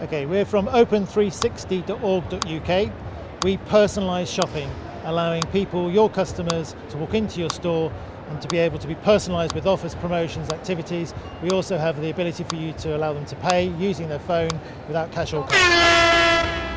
Okay, we're from open360.org.uk. We personalise shopping, allowing people, your customers, to walk into your store and to be able to be personalised with offers, promotions, activities. We also have the ability for you to allow them to pay using their phone without cash or card.